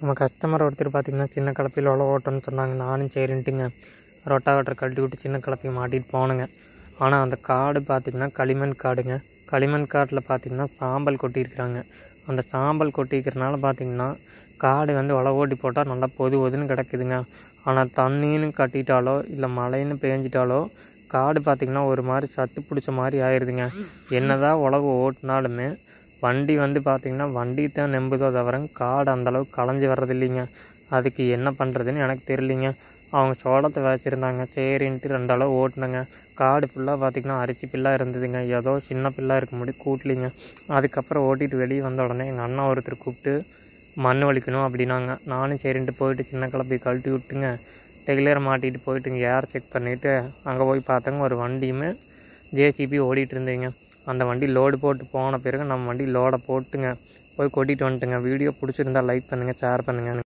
நம்ம கஸ்டமர் ஒருத்தர் பார்த்திங்கன்னா சின்ன கலப்பையில் உழவு ஓட்டணும்னு சொன்னாங்க. நானும் சரின்ட்டுங்க. ரொட்டாவேட்டர் கழட்டி விட்டு சின்ன கலப்பையை மாட்டிட்டு போனேங்க. ஆனால் அந்த காடு பார்த்திங்கன்னா களிமண் காடுங்க. களிமண் காட்டில் பார்த்திங்கன்னா சாம்பல் கொட்டியிருக்கிறாங்க. அந்த சாம்பல் கொட்டிக்கிறனால பார்த்திங்கன்னா காடு வந்து உழவு ஓட்டி போட்டால் நல்லா பொது ஒதுன்னு கிடக்குதுங்க. ஆனால் தண்ணின்னு கட்டிட்டாலோ இல்லை மழைன்னு பேஞ்சிட்டாலோ காடு பார்த்திங்கன்னா ஒரு மாதிரி சத்து பிடிச்ச மாதிரி ஆயிடுதுங்க என்னதான் உழவு ஓட்டினாலுமே வண்டி வந்து பார்த்திங்கன்னா வண்டி தான் நம்புதோ தவிர காடு அந்தளவுக்கு களைஞ்சி வர்றதில்லைங்க. அதுக்கு என்ன பண்ணுறதுன்னு எனக்கு தெரியலிங்க. அவங்க சோளத்தை வச்சுருந்தாங்க. சரின்ட்டு ரெண்டு அளவு ஓட்டினேங்க. காடு ஃபுல்லாக பார்த்திங்கன்னா அரிசி பில்லாக இருந்ததுங்க. ஏதோ சின்ன பில்லாக இருக்க முடியும் கூட்டலிங்க. அதுக்கப்புறம் ஓட்டிட்டு வெளியே வந்த உடனே எங்கள் அண்ணா ஒருத்தர் கூப்பிட்டு மண் வலிக்கணும் அப்படின்னாங்க. நானும் சரின்ட்டு போயிட்டு சின்ன கிளப்பி கழட்டி விட்டுங்க. டெய்லரை மாட்டிட்டு போயிட்டுங்க. ஏர் செக் பண்ணிவிட்டு அங்கே போய் பார்த்தங்க ஒரு வண்டியுமே ஜேசிபி ஓடிட்டு இருந்தீங்க. அந்த வண்டி லோடு போட்டு போன பிறகு நம்ம வண்டி லோடை போட்டுங்க. போய் கொட்டிட்டு வந்துட்டுங்க. வீடியோ பிடிச்சிருந்தா லைக் பண்ணுங்கள் ஷேர் பண்ணுங்கள்